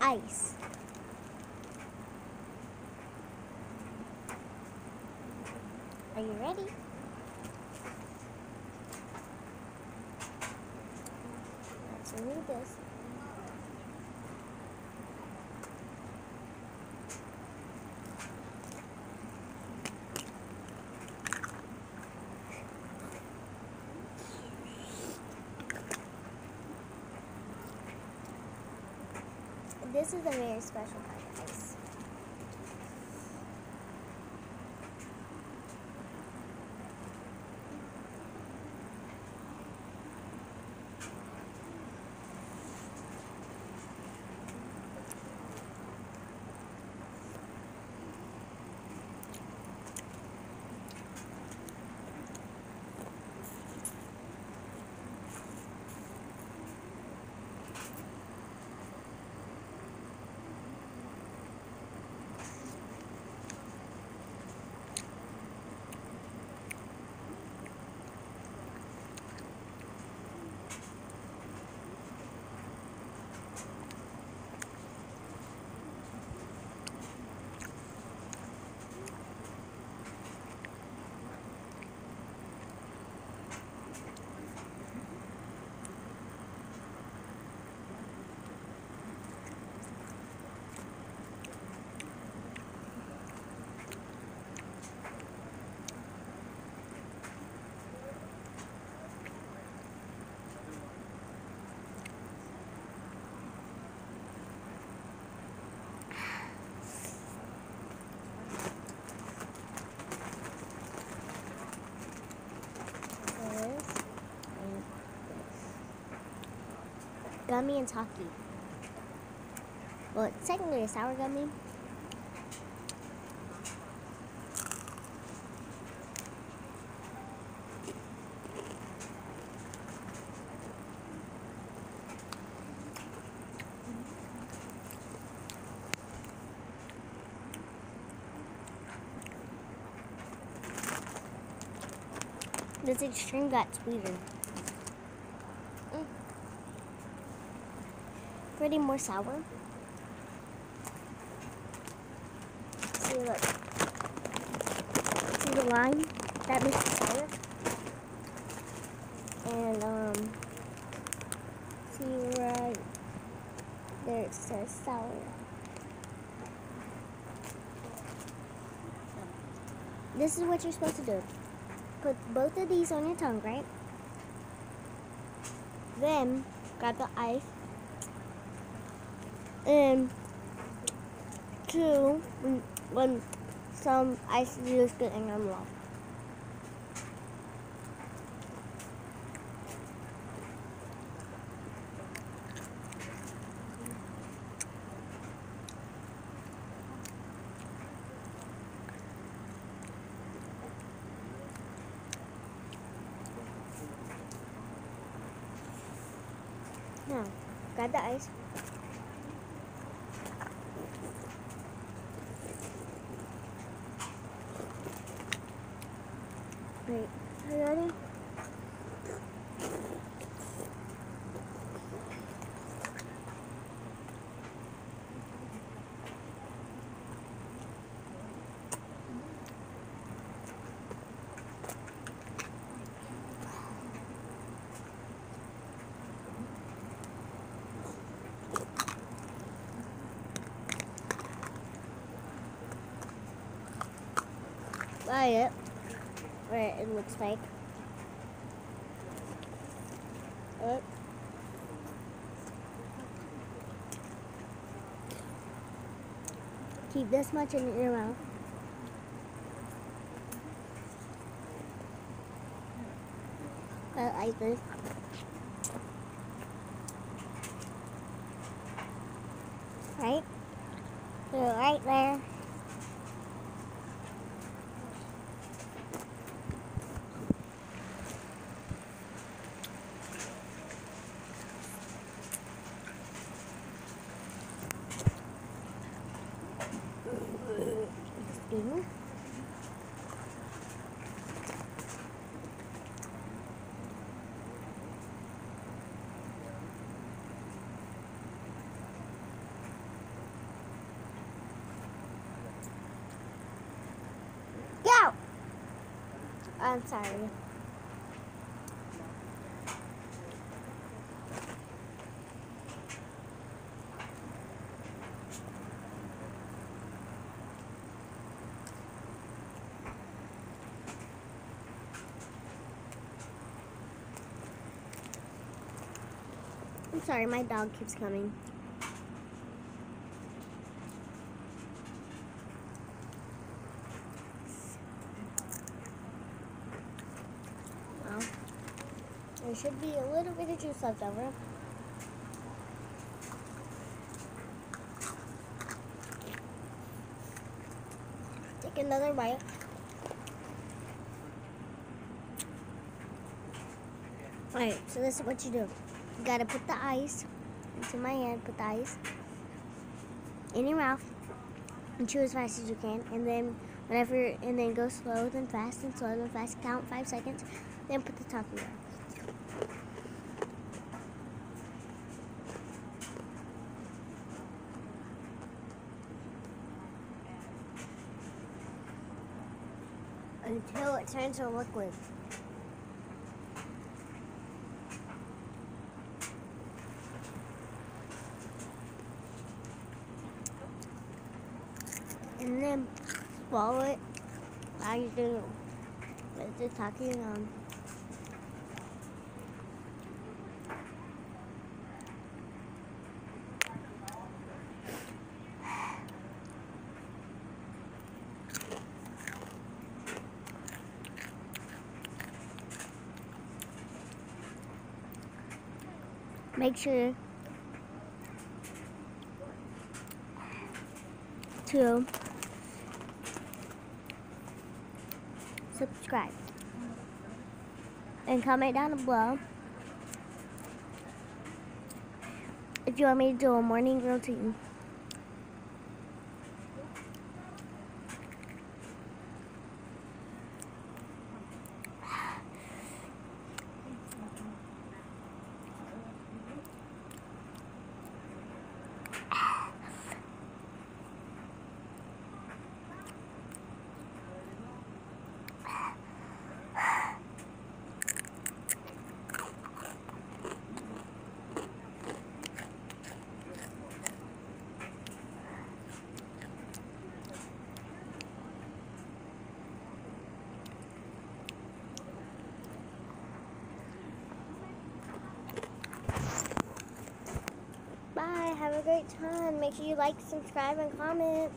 ice. Are you ready? Let's remove this. This is a very special of ice. this and this. Gummy and Taki. Well, it's technically a sour gummy. This extreme got sweeter. Pretty more sour. See, look. See the line? That makes it sour. And, um, see right there it says sour. This is what you're supposed to do put both of these on your tongue, right? Then grab the ice and two when, when some ice is in your mouth. Now, grab the ice. Wait, are you ready? Buy it. Where it looks like. Keep this much in your mouth. Uh, like this. Right? So right there. Excuse me. I'm sorry. I'm sorry, my dog keeps coming. Well, there should be a little bit of juice left over. Take another bite. Alright, so this is what you do. You gotta put the ice into my hand, put the ice in your mouth and chew as fast as you can. And then whenever, and then go slow, then fast, and slow, then fast. Count five seconds, then put the top in there. Until it turns to liquid. and then swallow it while you're doing the talking um make sure to subscribe and comment down below if you want me to do a morning routine. Great time. Make sure you like, subscribe, and comment.